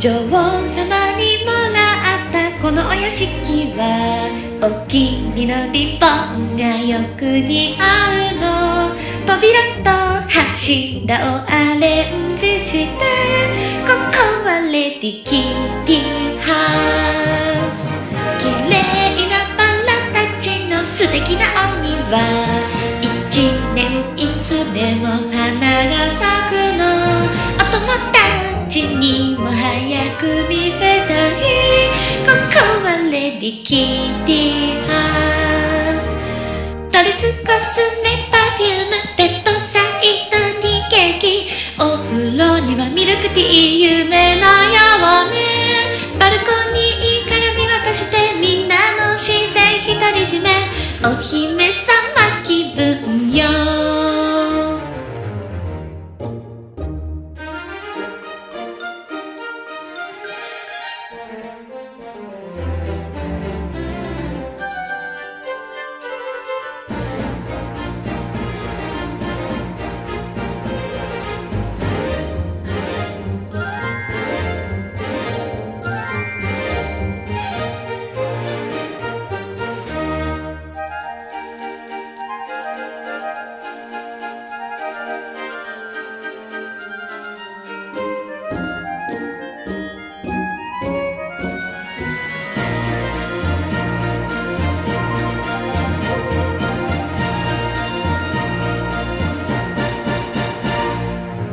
女王様にもらったこのお屋敷はお気に入りのリボンがよく似合うの。扉と柱をアレンジしてここはレディキティ。お庭一年いつでも花が咲くのお友達にも早く見せたいここはレディキティハウスドレスコスメパフュームベッドサイドにケーキお風呂にはミルクティー夢のようね。バルコニーから見渡してみんなの視線独り占め。お姫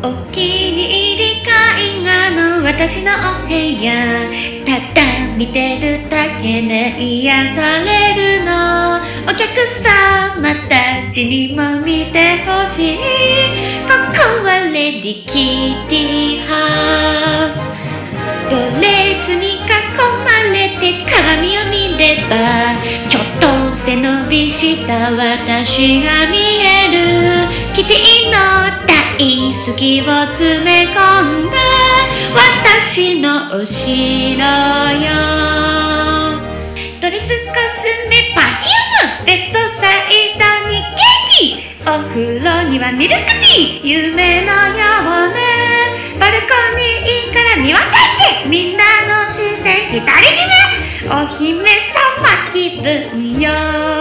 お気に入り絵画の私のお部屋。ただ見てるだけで癒されるの。お客様たちにも見てほしい。ここはレディキティハウス。ドレスに囲まれて鏡を見ればちょっと背伸びした私が見える。キティの大好きを詰め込んだ私の後ろよドレスコスメパフュームベッドサイドにケーキお風呂にはミルクティー夢のようねバルコニーから見渡してみんなの視線独り占めお姫様気分よ。